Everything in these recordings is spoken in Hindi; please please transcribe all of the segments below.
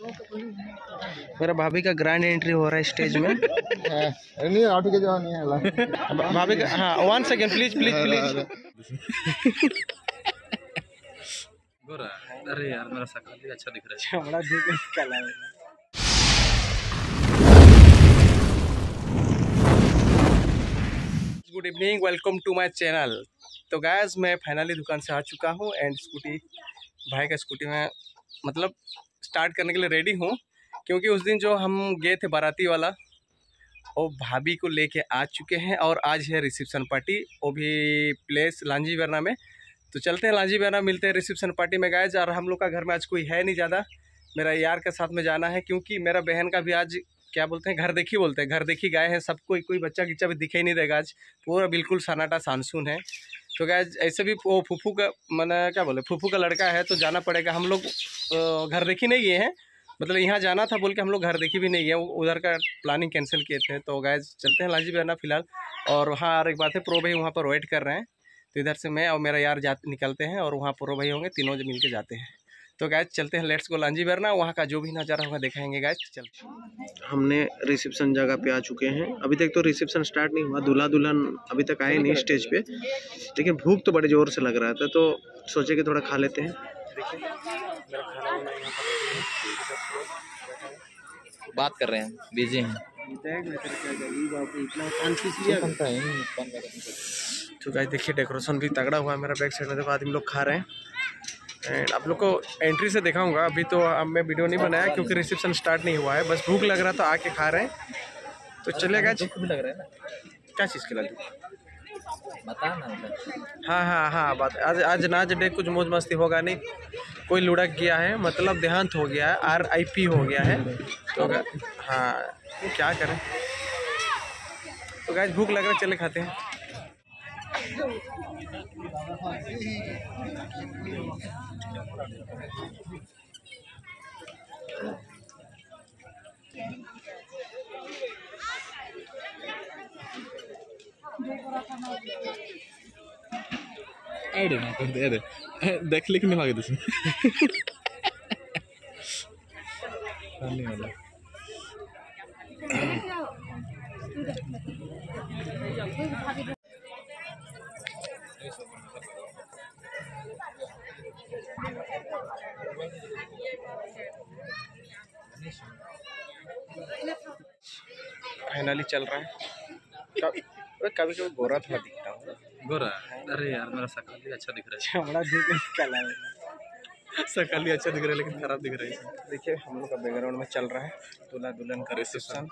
मेरा भाभी का ग्रैंड एंट्री हो रहा है स्टेज में। नहीं ऑटो के जवाब नहीं है भाभी का हाँ one second please please please गोरा अरे यार मेरा शकल भी अच्छा दिख रहा है। बड़ा धूप निकाला है। Good evening welcome to my channel तो गैस मैं फाइनली दुकान से आ चुका हूँ एंड स्कूटी भाई का स्कूटी में मतलब स्टार्ट करने के लिए रेडी हूँ, क्योंकि उस दिन जो हम गए थे बाराती वाला, वो भाभी को लेके आ चुके हैं और आज है रिसेप्शन पार्टी वो भी प्लेस लांजी वर्ना में। तो चलते हैं लांजी वर्ना मिलते हैं रिसेप्शन पार्टी में। गए और हम लोग का घर में आज कोई है नहीं ज़्यादा। मेरा यार के साथ में जाना है, क्योंकि मेरा बहन का भी आज, क्या बोलते हैं, घर देखी बोलते हैं। घर देखी गए हैं, सब कोई कोई बच्चा गिच्चा भी दिखाई नहीं देगा आज। पूरा बिल्कुल सन्नाटा सानसून है। तो क्या ऐसे भी वो फूफू का, मैंने क्या बोले, फूफू का लड़का है तो जाना पड़ेगा। हम लोग घर देखी नहीं गए हैं। मतलब यहाँ जाना था बोल के हम लोग घर देखी भी नहीं गए। उधर का प्लानिंग कैंसिल किए थे। तो गाय चलते हैं लाजी बहना फ़िलहाल। और वहाँ और एक बात है प्रो भाई वहाँ पर वेट कर रहे हैं। तो इधर से मैं और मेरा यार जा, निकलते हैं और वहाँ प्रो भाई होंगे, तीनों मिल के जाते हैं। तो गैस चलते हैं लेट्स गो लांजी बरना वहाँ का जो भी नज़ारा होगा दिखाएँगे गैस चलते हमने रिसेप्शन जगह पे आ चुके हैं। अभी तक तो रिसेप्शन स्टार्ट नहीं हुआ दूल्हा दुल्हन अभी तक आए नहीं स्टेज पे। लेकिन भूख तो बड़े ज़ोर से लग रहा था तो सोचे कि थोड़ा खा लेते हैं। बात कर रहे हैं बिज़ी हैं। तो गाइस देखिए डेकोरेशन भी तगड़ा हुआ है मेरा बैक साइड में देखो आदमी लोग खा रहे हैं। एंड आप लोग को एंट्री से दिखाऊँगा। अभी तो अब मैं वीडियो नहीं बनाया क्योंकि रिसेप्शन स्टार्ट नहीं हुआ है। बस भूख लग रहा था आके खा रहे हैं। तो चलेगा भी लग रहा है ना? क्या चीज़ के लालू बता ना हाँ हाँ हाँ बात आज आज नाच डे कुछ मौज मस्ती होगा नहीं। कोई लुढ़क गया है मतलब देहांत हो गया है आर आई पी हो गया है। तो अगर हाँ तो क्या करें? तो गाइस भूख लग रहा है चले खाते हैं। ऐड ना कर दे दे देख लिख नहीं मांगे फाइनली चल रहा है। कभी कभी कभी गोरा थोड़ा दिखता हूँ। गोरा? अरे यार मेरा शकल भी अच्छा दिख रहा बड़ा धूप निकाला है है शकल भी अच्छा दिख रहा है लेकिन खराब दिख रहा है। देखिए हम लोग का बैकग्राउंड में चल रहा है। दूल्हा दुल्हन का रिसेप्शन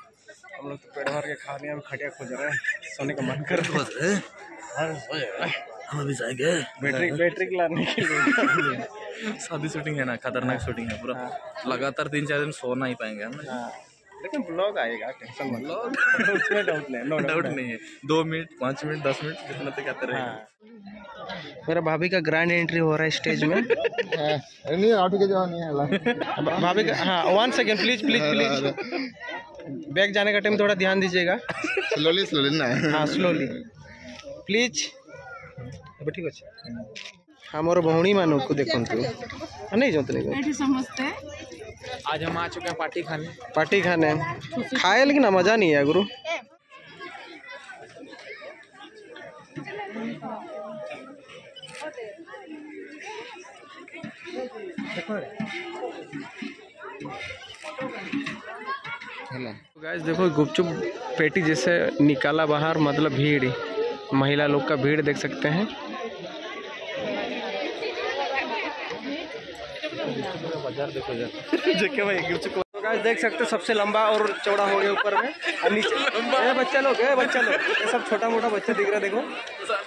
हम लोग तो पेड़ भर के खा लिया हम खटिया खोज रहे हैं। सोने का मन कर रहा है। हम अभी जाएँगे। बैटरी बैटरी लाने के लिए। शादी शूटिंग है ना खतरनाक शूटिंग है पूरा। लगातार तीन चार दिन सो नहीं पाएँगे हम। हाँ। लेकिन ब्लॉग आएगा टेंशन मत ब्लॉग उसमें डाउट नहीं नो डाउट नहीं। है दो मिनट पाँच मिनट दस मिनट जितना तक आते रहे हाँ। मेरा भाभी का ग्रैंड एंट्री हो रहा है स्टेज में। हाँ। नहीं ऑटो के जवान नहीं है भाभी का हाँ one second please please please bag जाने का टाइम थोड़ा ध्यान दीजिएगा। स्लोली स्लोली ना। हाँ स्लोली प्लीज़ अब ठीक अच्छे। हमर भौणी मानू को देखु नहीं जो हाँ, नहीं समझते आज हम आ चुके हैं पार्टी खाने। पार्टी खाने। खाए लेकिन मज़ा नहीं है गुरु। तो गाइस देखो गुपचुप पेटी जैसे निकाला बाहर मतलब भीड़। महिला लोग का भीड़ देख सकते हैं। बाज़ार देखो इधर भाई तो गाइस देख सकते हो सबसे लंबा और चौड़ा हो गया ऊपर में। और नीचे ए बच्चा लोग ए बच्चा लोग ये सब छोटा मोटा बच्चा दिख रहा है देखो।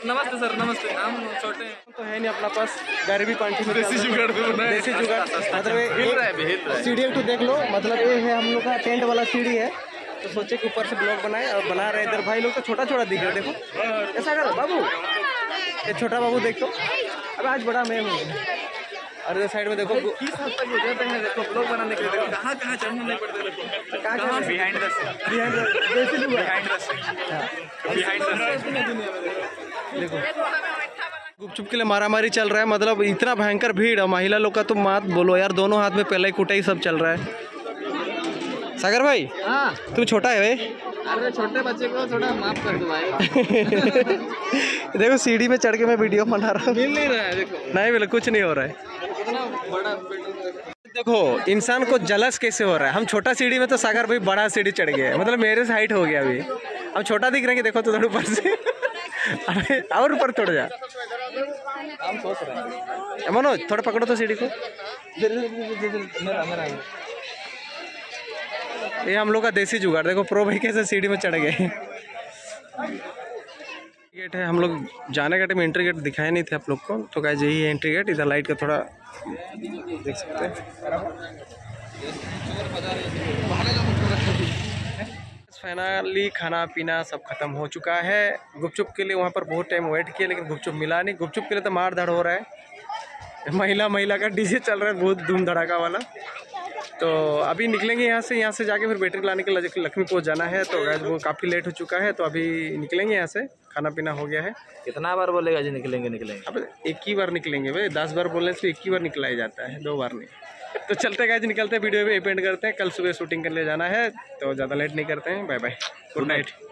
नमस्ते सर नमस्ते। हम छोटे हैं। तो है नहीं अपना पास गरीबी पांटी में देसी जुगाड़ पे बना है। देसी जुगाड़। मतलब हिल रहा है भी, हिल रहा है। सीढ़ी तो देख लो मतलब ये है हम लोग का टेंट वाला सीढ़ी है। तो सोचे कि ऊपर से ब्लॉक बनाए और बना रहे इधर। भाई लोग तो छोटा छोटा दिख रहा है देखो। ऐसा करो बाबू। ये छोटा बाबू देखो अब आज बड़ा मैं हूँ। और इधर साइड में देखो किस हद तक हो जाते हैं? देखो ब्लॉग बनाने के लिए देखो कहाँ कहाँ चढ़ना नहीं पड़ता देखो। कहाँ कहाँ कहाँ behind the scene behind the- देसी जुगाड़ behind the scene behind the scene देखो गुपचुप के लिए मारामारी चल रहा है मतलब इतना भयंकर भीड़ है महिला लोग का तो मात बोलो यार दोनों हाथ में पहले ही कुटाई सब चल रहा है। सागर भाई हाँ। तू छोटा है भाई? अरे छोटे बच्चे को थोड़ा माफ़ कर दो भाई। देखो सीढ़ी में चढ़ के मैं वीडियो बना रहा हूँ। मिल नहीं रहा है देखो। नहीं कुछ नहीं हो रहा है। बड़ा देखो इंसान को जलस कैसे हो रहा है? हम छोटा सीढ़ी में तो सागर भाई बड़ा सीढ़ी चढ़ गया है। मतलब मेरे से हाइट हो गया अभी। हम छोटा दिख रहे हैं देखो तो थोड़ा ऊपर से। और ऊपर थोड़ा जा। हम सोच रहे हैं। मनोज थोड़ा पकड़ो तो सीढ़ी को। मेरा मेरा ये हम लोग का देसी जुगाड़। देखो प्रो भाई कैसे सीढ़ी में चढ़ गए। गेट है, हम लोग जाने का टाइम एंट्री गेट दिखाए नहीं थे आप लोग को। तो क्या यही है एंट्री गेट इधर लाइट का थोड़ा देख सकते हैं। फाइनली खाना पीना सब खत्म हो चुका है। गुपचुप के लिए वहाँ पर बहुत टाइम वेट किया, लेकिन गुपचुप मिला नहीं। गुपचुप के लिए तो मार धाड़ हो रहा है। महिला महिला का डीजे चल रहा है, बहुत धूम धड़ाका वाला। तो अभी निकलेंगे यहाँ से यहाँ से जाके फिर बैटरी लाने के लिए लक्ष्मीपुर जाना है तो गैस वो काफ़ी लेट हो चुका है तो अभी निकलेंगे यहाँ से खाना पीना हो गया है। कितना बार बोलेगा जी निकलेंगे निकलेंगे? अब एक ही बार निकलेंगे भाई दस बार बोलने से एक ही बार निकला ही जाता है दो बार नहीं। तो चलते गए निकलते हैं वीडियो में एपेंड करते हैं कल सुबह शूटिंग करने जाना है तो ज़्यादा लेट नहीं करते हैं बाय बाय गुड नाइट